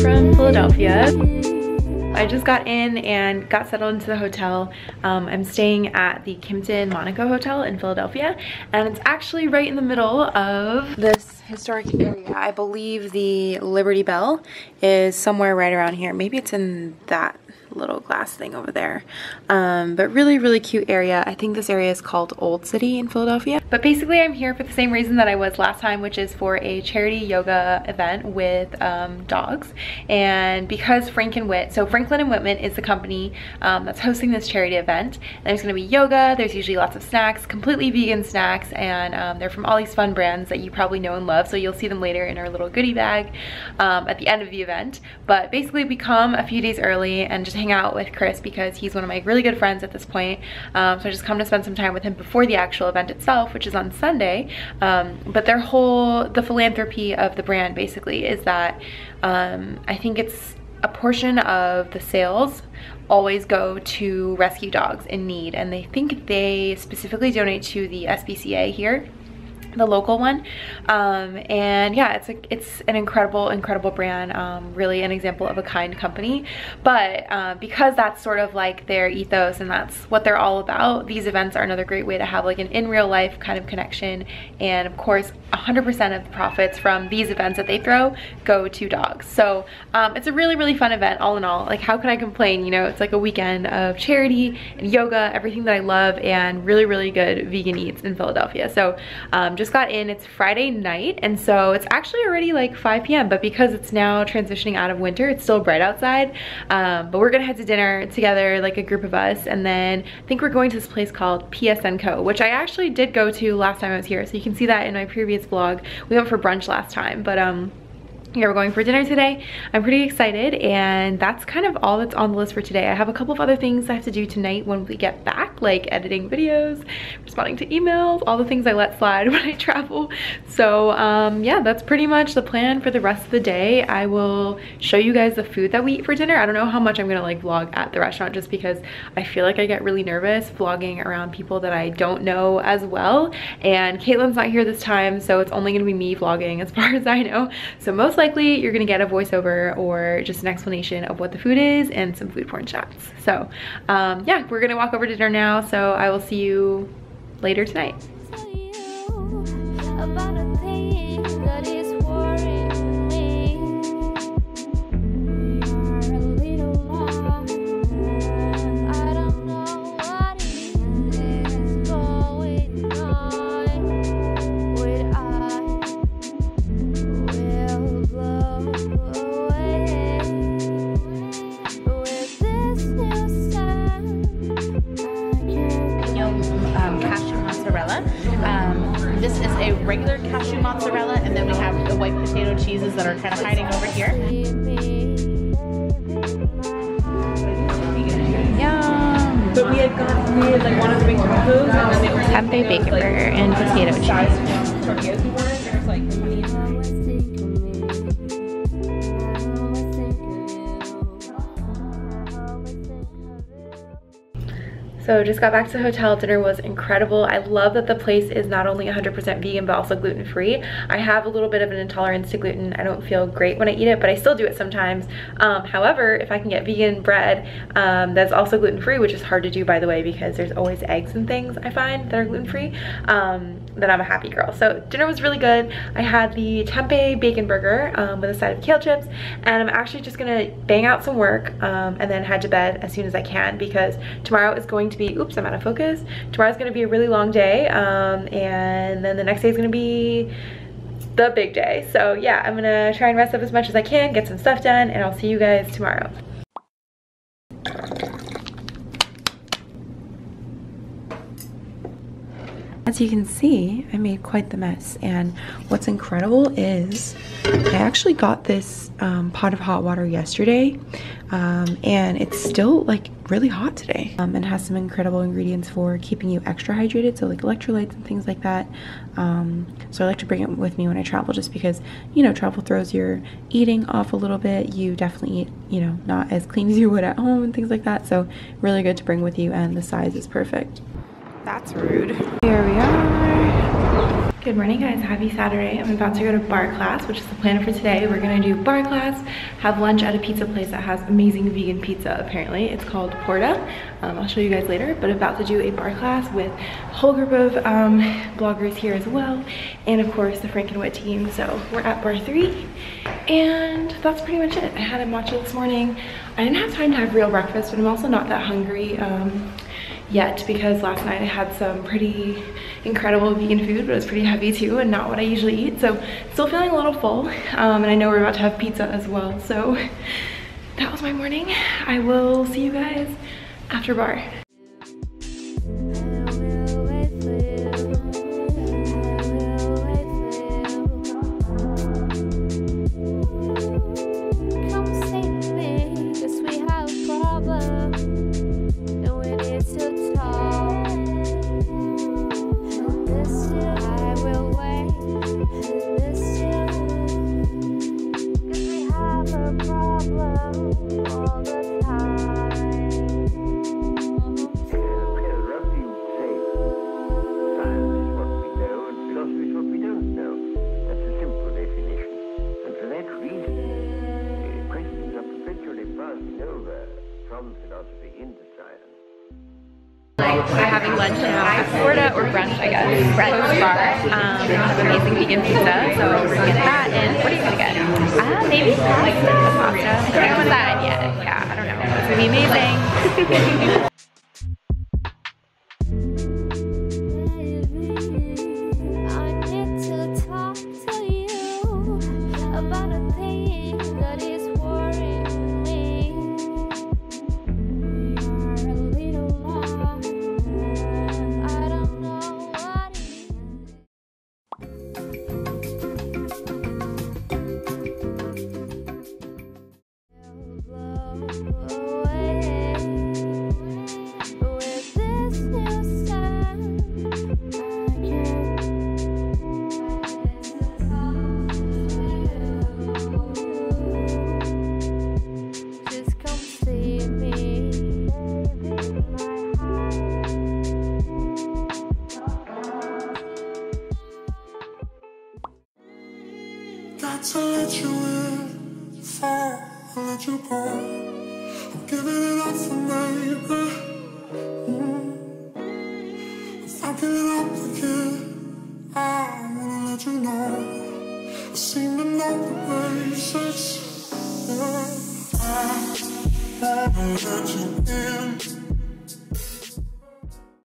From Philadelphia. I just got in and got settled into the hotel. Um, I'm staying at the Kimpton Monaco Hotel in Philadelphia and it's actually right in the middle of this historic area. I believe the Liberty Bell is somewhere right around here. Maybe it's in that little glass thing over there. Um, but really, really cute area. I think this area is called Old City in Philadelphia. But basically I'm here for the same reason that I was last time, which is for a charity yoga event with um, dogs. And because Frank and Whit, so Franklin and Whitman is the company um, that's hosting this charity event. And there's gonna be yoga, there's usually lots of snacks, completely vegan snacks, and um, they're from all these fun brands that you probably know and love. So you'll see them later in our little goodie bag um, at the end of the event. But basically we come a few days early and just hang out with Chris because he's one of my really good friends at this point. Um, so I just come to spend some time with him before the actual event itself, which is on Sunday. Um, but their whole, the philanthropy of the brand basically is that um, I think it's a portion of the sales always go to rescue dogs in need and they think they specifically donate to the SPCA here the local one. Um, and yeah it's a, it's an incredible incredible brand um, really an example of a kind company. But uh, because that's sort of like their ethos and that's what they're all about these events are another great way to have like an in real life kind of connection. And of course 100% of the profits from these events that they throw go to dogs. So um, it's a really really fun event all in all. Like how can I complain? You know it's like a weekend of charity and yoga everything that I love and really really good vegan eats in Philadelphia. So um, just got in, it's Friday night, and so it's actually already like 5 p.m., but because it's now transitioning out of winter, it's still bright outside. Um, but we're gonna head to dinner together, like a group of us, and then I think we're going to this place called PS & Co., which I actually did go to last time I was here, so you can see that in my previous vlog. We went for brunch last time, but um, yeah, we're going for dinner today. I'm pretty excited and that's kind of all that's on the list for today. I have a couple of other things I have to do tonight when we get back, like editing videos, responding to emails, all the things I let slide when I travel. So um, yeah, that's pretty much the plan for the rest of the day. I will show you guys the food that we eat for dinner. I don't know how much I'm gonna like vlog at the restaurant just because I feel like I get really nervous vlogging around people that I don't know as well. And Caitlin's not here this time, so it's only gonna be me vlogging as far as I know. So most likely you're gonna get a voiceover or just an explanation of what the food is and some food porn shots. So um, yeah, we're gonna walk over to dinner now. So I will see you later tonight. Um, Tempeh cashew mozzarella, and then we have the white potato cheeses that are kind of hiding over here. Yeah, we have got like one of the big burgers and potato cheese. So just got back to the hotel. Dinner was incredible. I love that the place is not only 100% vegan, but also gluten-free. I have a little bit of an intolerance to gluten. I don't feel great when I eat it, but I still do it sometimes. Um, however, if I can get vegan bread um, that's also gluten-free, which is hard to do by the way, because there's always eggs and things I find that are gluten-free, um, then I'm a happy girl. So dinner was really good. I had the tempeh bacon burger um, with a side of kale chips, and I'm actually just gonna bang out some work um, and then head to bed as soon as I can because tomorrow is going to be, oops, I'm out of focus. Tomorrow's gonna be a really long day, um, and then the next day is gonna be the big day. So yeah, I'm gonna try and rest up as much as I can, get some stuff done, and I'll see you guys tomorrow. As you can see, I made quite the mess. And what's incredible is I actually got this um, pot of hot water yesterday um, and it's still like really hot today um, and has some incredible ingredients for keeping you extra hydrated. So like electrolytes and things like that. Um, so I like to bring it with me when I travel just because, you know, travel throws your eating off a little bit. You definitely eat, you know, not as clean as you would at home and things like that. So really good to bring with you and the size is perfect. That's rude. Here we are. Good morning guys, happy Saturday. I'm about to go to barre class, which is the plan for today. We're gonna do barre class, have lunch at a pizza place that has amazing vegan pizza apparently. It's called Porta. Um, I'll show you guys later, but about to do a barre class with a whole group of um, bloggers here as well. And of course the Frank and Whit team. So we're at barre three and that's pretty much it. I had a matcha this morning. I didn't have time to have real breakfast, but I'm also not that hungry. Um, yet because last night I had some pretty incredible vegan food, but it was pretty heavy too and not what I usually eat. So still feeling a little full. Um, and I know we're about to have pizza as well. So that was my morning. I will see you guys after barre. Lunch now at Porta, or brunch, I guess. Brunch bar. Um, have amazing vegan pizza, so we're gonna get that. And what are you gonna get? Uh, maybe pasta. Pasta. I don't decide yet. Yeah, I don't know. It's gonna be amazing. to let you in, fall, I'll let you go. I'm giving it up for maybe. Mm. If I give it up again, I wanna let you know. I seem to know the basics. Yeah. I wanna let you in.